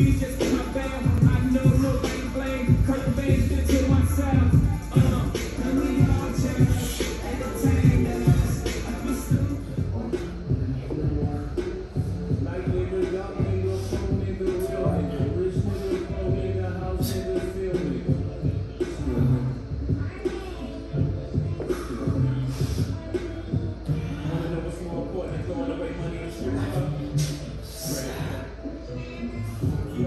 please just